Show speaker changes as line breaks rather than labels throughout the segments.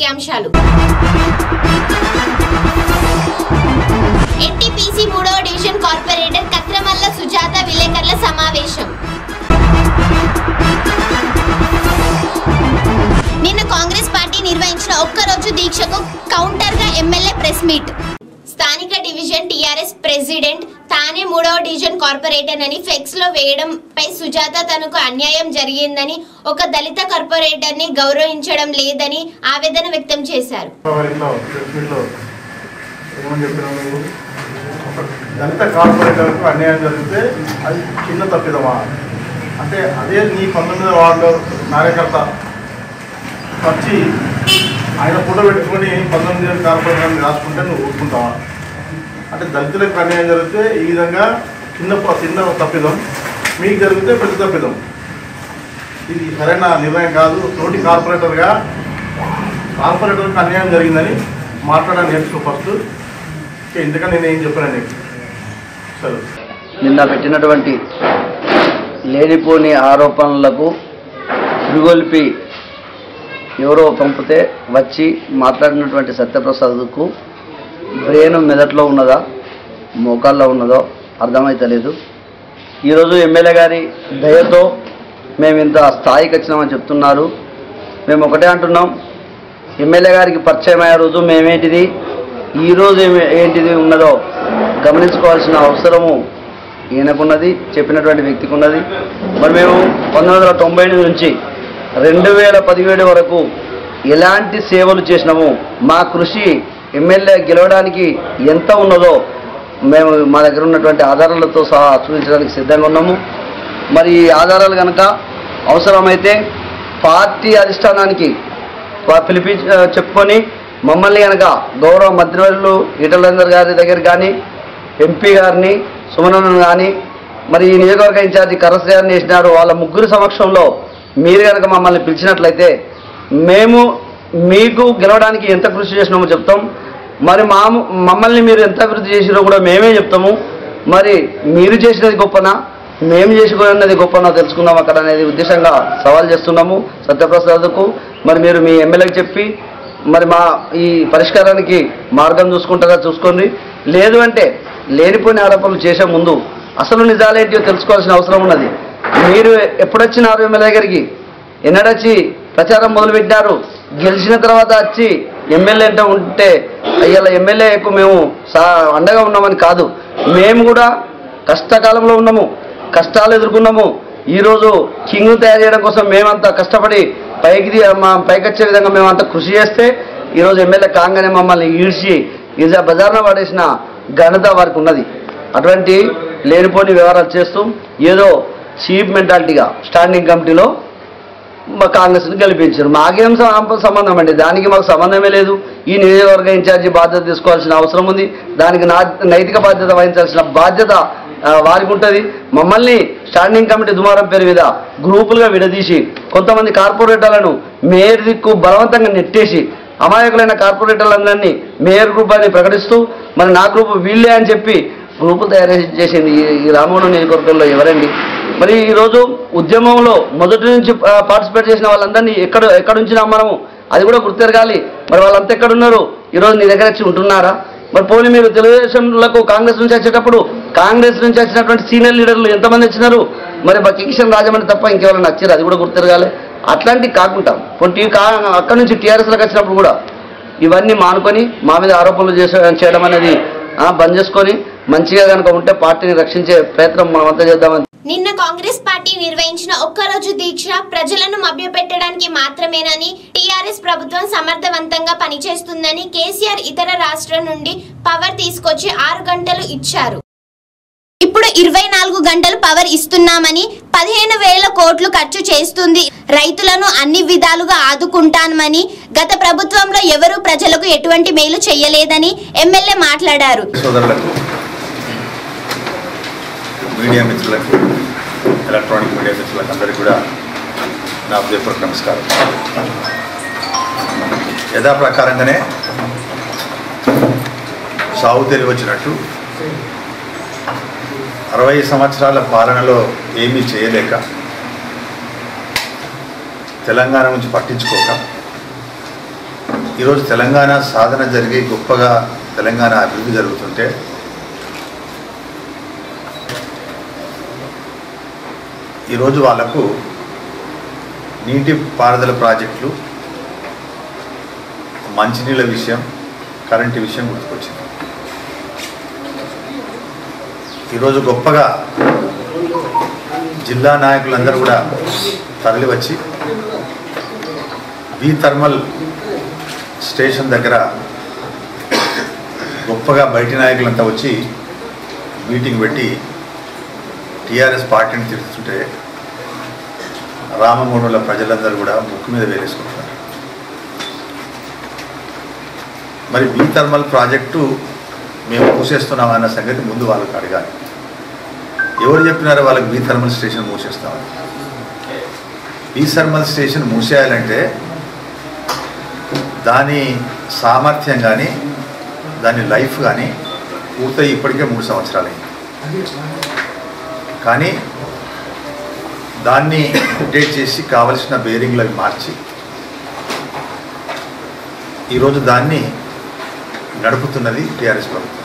ముఖ్యాంశాలు. ఎన్టీపీసీ మూడవ division corporator కత్రమల్ల Sujatha విలేకరుల సమావేశం. నిన్న కాంగ్రెస్ పార్టీ నిర్వహించిన ఒక్కరోజు దీక్షకు కౌంటర్గా ఎమ్మెల్యే ప్రెస్ మీట్. స్థానిక డివిజన్ టీఆర్ఎస్ ప్రెసిడెంట్ తానే మూడవ డివిజన్ కార్పొరేటర్ అని ఫ్లెక్స్లో వేయడం పై సుజాత తనకు అన్యాయం జరిగిందని ఒక దళిత కార్పొరేటర్ని గౌరవించడం లేదని ఆవేదన వ్యక్తం చేశారు.
వారిలో ప్రెస్ మీట్లో దళిత కార్పొరేటర్కు అన్యాయం జరిగితే అది చిన్న తప్పిదమా? అంటే అదే నీ పంతొమ్మిదవ వార్డులో కార్యకర్త వచ్చి ఆయన ఫోటో పెట్టుకొని పంతొమ్మిది కార్పొరేటర్ రాసుకుంటే నువ్వు ఊరుకుంటావా అంటే దళితులకు అన్యాయం జరిగితే ఈ విధంగా చిన్న చిన్న తప్పిదం మీకు జరిగితే పెద్ద తప్పిదం. ఇది సరైన నిర్ణయం కాదు. తోటి కార్పొరేటర్గా కార్పొరేటర్కి అన్యాయం జరిగిందని మాట్లాడడానికి నేర్చుకో ఫస్ట్ ఎందుకని నేను ఏం చెప్పాను నీకు. సరే.
నిన్న పెట్టినటువంటి లేనిపోని ఆరోపణలకు పురుగొల్పి ఎవరో పంపితే వచ్చి మాట్లాడినటువంటి సత్యప్రసాద్కు బ్రెయిన్ మెదట్లో ఉన్నదా? మోకాల్లో ఉన్నదో? అర్థమైతలేదు. ఈరోజు ఎమ్మెల్యే గారి దయతో మేము ఇంత స్థాయికి వచ్చినామని చెప్తున్నారు. మేము ఒకటే అంటున్నాం. ఎమ్మెల్యే గారికి పరిచయం అయ్యే రోజు మేమేంటిది? ఈరోజు ఏంటిది ఉన్నదో గమనించుకోవాల్సిన అవసరము ఈయనకున్నది చెప్పినటువంటి వ్యక్తికి ఉన్నది మరి మేము పంతొమ్మిది వందల తొంభై నుంచి రెండు వేల పదిహేడు వరకు ఎలాంటి సేవలు చేసినాము? మా కృషి ఎమ్మెల్యే గెలవడానికి ఎంత ఉన్నదో మేము మా దగ్గర ఉన్నటువంటి ఆధారాలతో సహా చూపించడానికి సిద్ధంగా ఉన్నాము. మరి ఈ ఆధారాలు కనుక అవసరమైతే పార్టీ అధిష్టానానికి పిలిపి చెప్పుకొని మమ్మల్ని కనుక గౌరవ మంత్రివర్యులు ఈటలందర్ గారి దగ్గర కానీ ఎంపీ గారిని సుమనను కానీ మరి ఈ నియోజకవర్గ ఇన్ఛార్జి కరస్ గారిని వేసినారు. వాళ్ళ ముగ్గురు సమక్షంలో మీరు కనుక మమ్మల్ని పిలిచినట్లయితే మేము మీకు గెలవడానికి ఎంత కృషి చేసినామో చెప్తాం. మరి మా మమ్మల్ని మీరు ఎంత అభివృద్ధి చేసినో కూడా మేమే చెప్తాము. మరి మీరు చేసినది గొప్పనా? మేము చేసుకున్నది గొప్పనా తెలుసుకుందాం అక్కడ అనేది ఉద్దేశంగా సవాల్ చేస్తున్నాము సత్యప్రసాద్కు. మరి మీరు మీ ఎమ్మెల్యేకి చెప్పి మరి మా ఈ పరిష్కారానికి మార్గం చూసుకుంటారా చూసుకోండి. లేదు అంటే లేనిపోయిన ఆరోపణలు చేసే ముందు అసలు నిజాలేంటియో తెలుసుకోవాల్సిన అవసరం ఉన్నది. మీరు ఎప్పుడొచ్చినారు ఎమ్మెల్యే దగ్గరికి ఎన్నడొచ్చి ప్రచారం మొదలుపెట్టారు గెలిచిన తర్వాత వచ్చి ఎమ్మెల్యే అంటే ఉంటే అయ్యాల ఎమ్మెల్యేకు మేము సా అండగా ఉన్నామని కాదు. మేము కూడా కష్టకాలంలో ఉన్నాము కష్టాలు ఎదుర్కొన్నాము. ఈరోజు కింగ్ తయారు చేయడం కోసం మేమంతా కష్టపడి పైకి మా పైకి వచ్చే విధంగా మేమంతా కృషి చేస్తే ఈరోజు ఎమ్మెల్యే కాగానే మమ్మల్ని ఈడ్చి ఇజా బజార్న పడేసిన ఘనత వారికి ఉన్నది. అటువంటి లేనిపోని వ్యవహారాలు చేస్తూ ఏదో చీప్ మెంటాలిటీగా స్టాండింగ్ కమిటీలో కాంగ్రెస్ని గెలిపించారు. మాకేం సంబంధం అండి? దానికి మాకు సంబంధమే లేదు. ఈ నియోజకవర్గ ఇన్ఛార్జి బాధ్యత తీసుకోవాల్సిన అవసరం ఉంది. దానికి నా నైతిక బాధ్యత వహించాల్సిన బాధ్యత వారికి ఉంటుంది. మమ్మల్ని స్టాండింగ్ కమిటీ దుమారం పేరు మీద గ్రూపులుగా విడదీసి కొంతమంది కార్పొరేటర్లను మేయర్ దిక్కు బలవంతంగా నెట్టేసి అమాయకులైన కార్పొరేటర్లందరినీ మేయర్ గ్రూప్ అని ప్రకటిస్తూ మరి నా గ్రూప్ వీళ్ళే అని చెప్పి గ్రూపులు తయారు చేసింది ఈ- ఈ రామవరం నియోజకవర్గంలో ఎవరండి? మరి ఈరోజు ఉద్యమంలో మొదటి నుంచి పార్టిసిపేట్ చేసిన వాళ్ళందరినీ ఎక్కడ ఎక్కడ ఉంచినాం మనము? అది కూడా గుర్తెరగాలి. మరి వాళ్ళంతా ఎక్కడ ఉన్నారు ఈరోజు నీ దగ్గర వచ్చి ఉంటున్నారా? మరి పోనీ మీరు తెలుగుదేశంలకు కాంగ్రెస్ నుంచి వచ్చేటప్పుడు కాంగ్రెస్ నుంచి వచ్చినటువంటి సీనియర్ లీడర్లు ఎంతమంది వచ్చినారు? మరి కిషన్ రాజమని తప్ప ఇంకెవరైనా వచ్చారు? అది కూడా గుర్తిరగాలి. అట్లాంటివి కాకుండా పోనీ కా అక్కడ నుంచి టీఆర్ఎస్లకు వచ్చినప్పుడు కూడా ఇవన్నీ మానుకొని మా మీద ఆరోపణలు చేసే చేయడం అనేది బంద్ చేసుకొని మంచిగా కనుక ఉంటే పార్టీని రక్షించే ప్రయత్నం మనమంతా చేద్దామని.
నిన్న కాంగ్రెస్ పార్టీ నిర్వహించిన ఒక్కరోజు దీక్ష ప్రజలను మభ్యపెట్టడానికి మాత్రమేనని టీఆర్ఎస్ ప్రభుత్వం సమర్థవంతంగా పనిచేస్తుందని కేసీఆర్ ఇతర రాష్ట్రం నుండి పవర్ తీసుకొచ్చి ఆరు గంటలు ఇచ్చారు. ఇప్పుడు ఇరవై నాలుగు గంటలు పవర్ ఇస్తున్నామని పదిహేను వేల కోట్లు ఖర్చు చేస్తుంది. రైతులను అన్ని విధాలుగా ఆదుకుంటామని గత ప్రభుత్వంలో ఎవరూ ప్రజలకు ఎటువంటి మేలు చేయలేదని ఎమ్మెల్యే మాట్లాడారు.
మీడియా మిత్రులకు ఎలక్ట్రానిక్ మీడియా మిత్రులకు అందరికీ కూడా నా హృదయపూర్వక నమస్కారం. యథాప్రకారంగానే సాగు తెలివి వచ్చినట్టు అరవై సంవత్సరాల పాలనలో ఏమీ చేయలేక తెలంగాణ నుంచి పట్టించుకోక ఈరోజు తెలంగాణ సాధన జరిగి గొప్పగా తెలంగాణ అభివృద్ధి జరుగుతుంటే ఈరోజు వాళ్ళకు నీటి పారుదల ప్రాజెక్టులు మంచినీళ్ళ విషయం కరెంటు విషయం గుర్తుకొచ్చింది. ఈరోజు గొప్పగా జిల్లా నాయకులందరూ కూడా తరలివచ్చి బీ థర్మల్ స్టేషన్ దగ్గర గొప్పగా బయటి నాయకులంతా వచ్చి మీటింగ్ పెట్టి టీఆర్ఎస్ పార్టీని తిరుగుతుంటే రామగుండంలో ప్రజలందరూ కూడా ముక్కు మీద వేలేసుకుంటున్నారు. మరి బీ థర్మల్ ప్రాజెక్టు మేము మూసేస్తున్నాం అన్న సంగతి ముందు వాళ్ళకి అడగాలి. ఎవరు చెప్పినారో వాళ్ళకి బీ థర్మల్ స్టేషన్ మూసేస్తామని. బీ థర్మల్ స్టేషన్ మూసేయాలంటే దాని సామర్థ్యం కానీ దాని లైఫ్ కానీ పూర్తయి ఇప్పటికే మూడు సంవత్సరాలైంది. కానీ దాన్ని అప్డేట్ చేసి కావలసిన బేరింగ్లు అవి మార్చి ఈరోజు దాన్ని నడుపుతున్నది టీఆర్ఎస్ ప్రభుత్వం.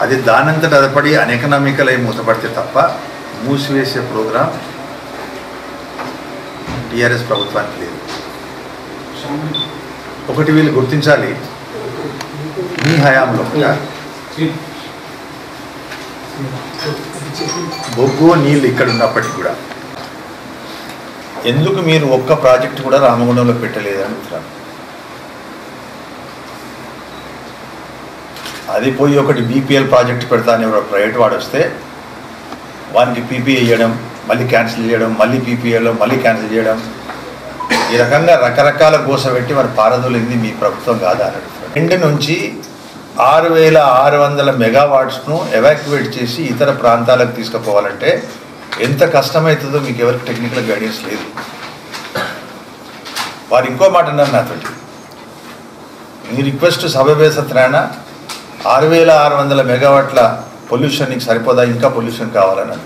అది దానంతట అదపడి అనెకనామికల్ అయి మూతపడితే తప్ప మూసివేసే ప్రోగ్రాం టీఆర్ఎస్ ప్రభుత్వానికి లేదు. ఒకటి వీళ్ళు గుర్తించాలి. మీ హయాంలో బొగ్గు నీళ్ళు ఇక్కడ ఉన్నప్పటికీ కూడా ఎందుకు మీరు ఒక్క ప్రాజెక్ట్ కూడా రామగుండంలో పెట్టలేదు అడుగుతున్నాను అది పోయి ఒకటి బీపీఎల్ ప్రాజెక్ట్ పెడతాను ఒక ప్రైవేట్ వాడు వస్తే వానికి పీపీఏ చేయడం మళ్ళీ క్యాన్సిల్ చేయడం మళ్ళీ పీపీఏలో మళ్ళీ క్యాన్సిల్ చేయడం ఈ రకంగా రకరకాల గోస పెట్టి మరి పారదోలింది మీ ప్రభుత్వం కాదా అని అడుగుతున్నాను. రెండు నుంచి ఆరు వేల ఆరు వందల మెగావాట్స్ను ఎవాక్యువేట్ చేసి ఇతర ప్రాంతాలకు తీసుకుపోవాలంటే ఎంత కష్టమవుతుందో మీకు ఎవరికి టెక్నికల్ గైడెన్స్ లేదు. వారు ఇంకో మాట అన్నారు నాతోటి. మీ రిక్వెస్ట్ సభ్యవేసత్రాయణ ఆరు వేల ఆరు వందల మెగావాట్ల పొల్యూషన్ నీకు సరిపోదా? ఇంకా పొల్యూషన్ కావాలని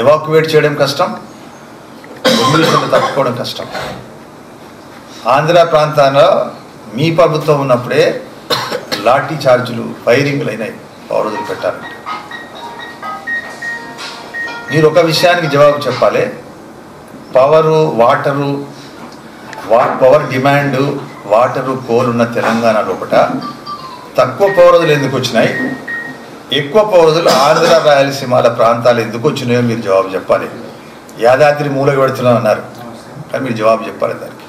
ఎవాక్యువేట్ చేయడం కష్టం పొల్యూషన్ తప్పుకోవడం కష్టం. ఆంధ్ర ప్రాంతాల్లో మీ ప్రభుత్వం ఉన్నప్పుడే లాఠీ చార్జీలు ఫైరింగ్లు అయినాయి. పౌరులు పెట్టాలంటే మీరు ఒక విషయానికి జవాబు చెప్పాలి. పవరు వాటరు వా పవర్ డిమాండ్ వాటరు కోలున్న తెలంగాణ లోపల తక్కువ పౌరదులు ఎందుకు వచ్చినాయి? ఎక్కువ పౌరదులు ఆంధ్ర రాయలసీమల ప్రాంతాలు ఎందుకు వచ్చినాయో మీరు జవాబు చెప్పాలి. యాదాద్రి మూలకి పెడుతున్నాం అన్నారు కానీ మీరు జవాబు చెప్పాలి దానికి.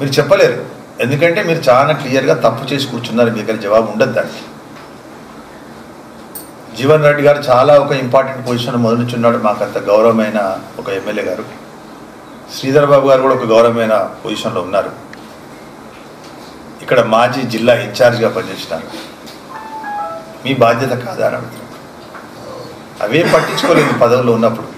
మీరు చెప్పలేరు. ఎందుకంటే మీరు చాలా క్లియర్గా తప్పు చేసి కూర్చున్నారు మీ దగ్గర జవాబు ఉండదు దానికి. జీవన్ రెడ్డి గారు చాలా ఒక ఇంపార్టెంట్ పొజిషన్ మొదలుచున్నాడు మాకు అంత గౌరవమైన ఒక ఎమ్మెల్యే గారు. శ్రీధర్ బాబు గారు కూడా ఒక గౌరవమైన పొజిషన్లో ఉన్నారు. ఇక్కడ మాజీ జిల్లా ఇన్ఛార్జ్గా పనిచేసినారు మీ బాధ్యత కాదా అని అవే పట్టించుకోలేదు పదవిలో ఉన్నప్పుడు.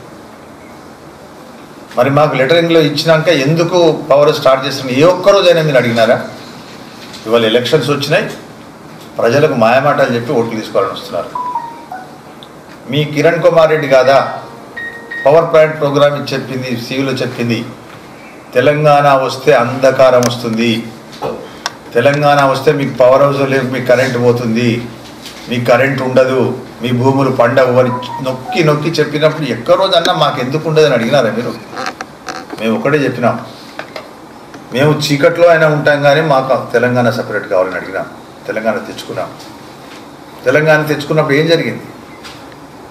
మరి మాకు లెటరింగ్లో ఇచ్చినాక ఎందుకు పవర్ స్టార్ట్ చేస్తున్న ఏ ఒక్కరోజైనా మీరు అడిగినారా? ఇవాళ ఎలక్షన్స్ వచ్చినాయి. ప్రజలకు మాయమాటలు చెప్పి ఓట్లు తీసుకోవాలని వస్తున్నారు. మీ కిరణ్ కుమార్ రెడ్డి కాదా? పవర్ ప్లాంట్ ప్రోగ్రామ్ చెప్పింది సివిలో చెప్పింది. తెలంగాణ వస్తే అంధకారం వస్తుంది. తెలంగాణ వస్తే మీకు పవర్ హౌస్ లేదు మీకు కరెంట్ పోతుంది. మీకు కరెంట్ ఉండదు. మీ భూములు పండవు అని నొక్కి నొక్కి చెప్పినప్పుడు ఎక్క రోజన్నా మాకు ఎందుకు ఉండదని అడిగినారా మీరు? మేము ఒకటే చెప్పినాం. మేము చీకట్లో అయినా ఉంటాం కానీ మాకు తెలంగాణ సపరేట్ కావాలని అడిగినాం. తెలంగాణ తెచ్చుకున్నాం. తెలంగాణ తెచ్చుకున్నప్పుడు ఏం జరిగింది?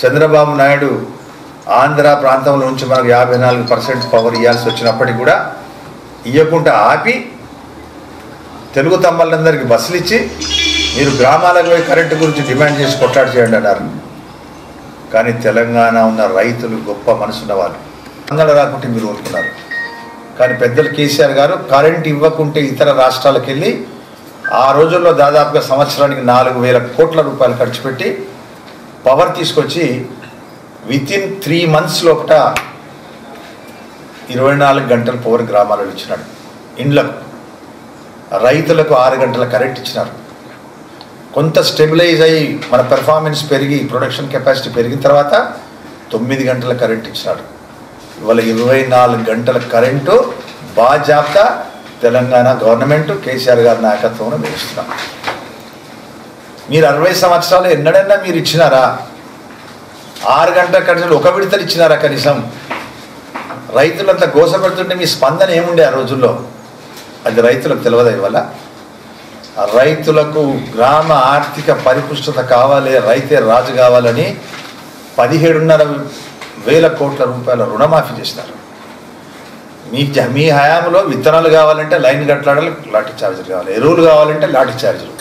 చంద్రబాబు నాయుడు ఆంధ్ర ప్రాంతంలో నుంచి మనకు యాభై నాలుగు పర్సెంట్ పవర్ ఇవ్వాల్సి వచ్చినప్పటికీ కూడా ఇవ్వకుండా ఆపి తెలుగు తమ్ముళ్ళందరికీ బస్సులు ఇచ్చి మీరు గ్రామాలకు పోయి కరెంటు గురించి డిమాండ్ చేసి కొట్లాడు చేయండి అన్నారు. కానీ తెలంగాణ ఉన్న రైతులు గొప్ప మనసున్న వాళ్ళు. ఆందోళన రాకుంటే మీరు ఊరుకున్నారు కానీ పెద్దలు కేసీఆర్ గారు కరెంట్ ఇవ్వకుంటే ఇతర రాష్ట్రాలకు వెళ్ళి ఆ రోజుల్లో దాదాపుగా సంవత్సరానికి నాలుగు వేల కోట్ల రూపాయలు ఖర్చు పెట్టి పవర్ తీసుకొచ్చి విత్ ఇన్ త్రీ మంత్స్ లోపల ఇరవై నాలుగు గంటల పవర్ గ్రామాలలో ఇచ్చినాడు. ఇండ్లకు. రైతులకు ఆరు గంటల కరెంట్ ఇచ్చినారు. కొంత స్టెబిలైజ్ అయ్యి మన పెర్ఫార్మెన్స్ పెరిగి ప్రొడక్షన్ కెపాసిటీ పెరిగిన తర్వాత తొమ్మిది గంటల కరెంట్ ఇచ్చినాడు. ఇవాళ ఇరవై నాలుగు గంటల కరెంటు బాజాప్తా తెలంగాణ గవర్నమెంట్ కేసీఆర్ గారి నాయకత్వంలో వేస్తున్నాం మీరు అరవై సంవత్సరాలు ఎన్నడన్నా మీరు ఇచ్చినారా? ఆరు గంటల కనీసం ఒక విడతలు ఇచ్చినారా కనీసం? రైతులంతా గోసపెడుతుంటే మీ స్పందన ఏముండే ఆ రోజుల్లో? అది రైతులకు తెలియదు ఇవాళ? రైతులకు గ్రామ ఆర్థిక పరిపుష్టత కావాలి రైతే రాజు కావాలని పదిహేడున్నర వేల కోట్ల రూపాయల రుణమాఫీ చేసినారు మీ మీ హయాంలో విత్తనాలు కావాలంటే లైన్ కట్లాడాలి లాఠీ ఛార్జీలు కావాలి. ఎరువులు కావాలంటే లాఠీ ఛార్జీలు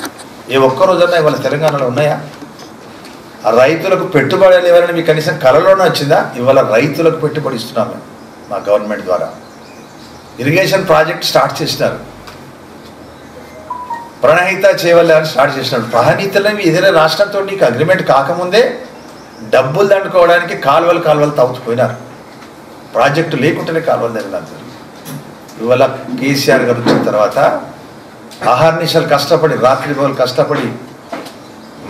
ఏ ఒక్కరోజన్నా ఇవాళ తెలంగాణలో ఉన్నాయా? ఆ రైతులకు పెట్టుబడులు ఎవరైనా మీకు కనీసం కలలోనే వచ్చిందా? ఇవాళ రైతులకు పెట్టుబడి ఇస్తున్నాము మా గవర్నమెంట్ ద్వారా. ఇరిగేషన్ ప్రాజెక్ట్ స్టార్ట్ చేసినారు. ప్రణహిత చేయవల్ల అని స్టార్ట్ చేసినారు. ప్రణహితలని ఏదైనా రాష్ట్రంతో నీకు అగ్రిమెంట్ కాకముందే డబ్బులు దండుకోవడానికి కాలువలు కాలువలు తవ్వుకుపోయినారు ప్రాజెక్టు లేకుండానే కాలువలు దండారు ఇవాళ కేసీఆర్ గారు వచ్చిన తర్వాత ఆహార్నిశలు కష్టపడి రాత్రి పగలు కష్టపడి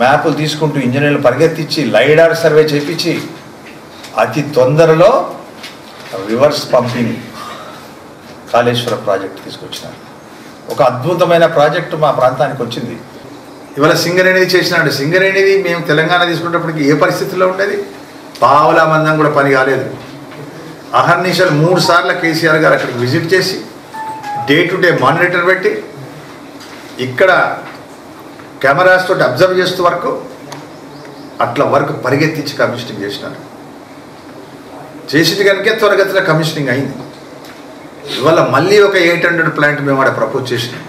మ్యాపులు తీసుకుంటూ ఇంజనీర్లు పరిగెత్తించి లైడార్ సర్వే చేపించి అతి తొందరలో రివర్స్ పంపింగ్ కాళేశ్వర ప్రాజెక్ట్ తీసుకొచ్చినారు. ఒక అద్భుతమైన ప్రాజెక్టు మా ప్రాంతానికి వచ్చింది. ఇవాళ సింగరేణిది చేసినాడు. సింగరేణిది మేము తెలంగాణ తీసుకునేటప్పటికి ఏ పరిస్థితిలో ఉండేది? పావుల మందం కూడా పని కాలేదు. అహర్నిశలు మూడు సార్లు కేసీఆర్ గారు అక్కడికి విజిట్ చేసి డే టు డే మానిటర్ పెట్టి ఇక్కడ కెమెరాస్ తోటి అబ్జర్వ్ చేస్తూ వరకు అట్లా వరకు పరిగెత్తించి కమిషనింగ్ చేసినారు. చేసింది కనుక త్వరగతిలో కమిషనింగ్ అయింది. ఇవాళ మళ్ళీ ఒక ఎయిట్ హండ్రెడ్ ప్లాంట్ మేము ఆడ ప్రపోజ్ చేసినాం.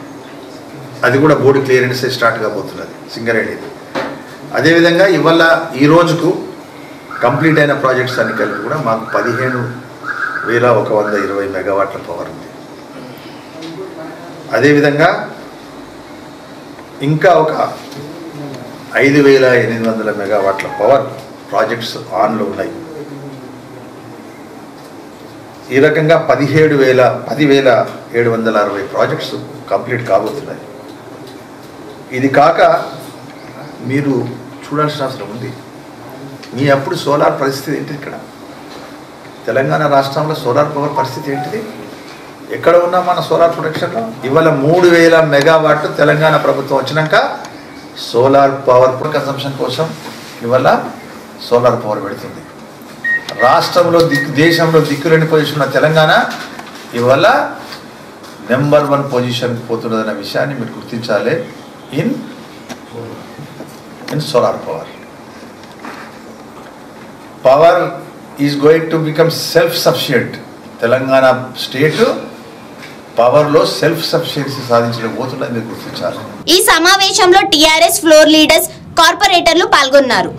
అది కూడా బోర్డు క్లియరెన్స్ స్టార్ట్ కాబోతున్నది సింగరేణిది అదేవిధంగా ఇవాళ ఈ రోజుకు కంప్లీట్ అయిన ప్రాజెక్ట్స్ అన్ని కలిపి కూడా మాకు పదిహేను వేల ఒక వంద ఇరవై మెగావాట్ల పవర్ ఉంది. అదేవిధంగా ఇంకా ఒక ఐదు వేల ఎనిమిది వందల మెగావాట్ల పవర్ ప్రాజెక్ట్స్ ఆన్లో ఉన్నాయి. ఈ రకంగా పదిహేడు వేల పదివేల ఏడు వందల అరవై ప్రాజెక్ట్స్ కంప్లీట్ కాబోతున్నాయి. ఇది కాక మీరు చూడాల్సిన అవసరం ఉంది. మీ అప్పుడు సోలార్ పరిస్థితి ఏంటి ఇక్కడ? తెలంగాణ రాష్ట్రంలో సోలార్ పవర్ పరిస్థితి ఏంటిది? ఎక్కడ ఉన్నా మన సోలార్ ప్రొడక్షన్లో? ఇవాళ మూడు వేల మెగావాట్లు తెలంగాణ ప్రభుత్వం వచ్చినాక సోలార్ పవర్ కన్సంప్షన్ కోసం ఇవాళ సోలార్ పవర్ పెడుతుంది. రాష్ట్రంలో దిక్కు దేశంలో దిక్కులేని పొజిషన్ ఉన్న తెలంగాణ ఇవాళ నెంబర్ వన్ పొజిషన్కి పోతున్నదన్న విషయాన్ని మీరు గుర్తించాలి. In in solar power power is going to become self sufficient Telangana state పవర్లో సెల్ఫ్ సఫిషియన్సీ సాధించడం పోతుందని గుర్తించాలి.
ఈ సమావేశంలో టీఆర్ఎస్ ఫ్లోర్ లీడర్స్ కార్పొరేటర్లు పాల్గొన్నారు.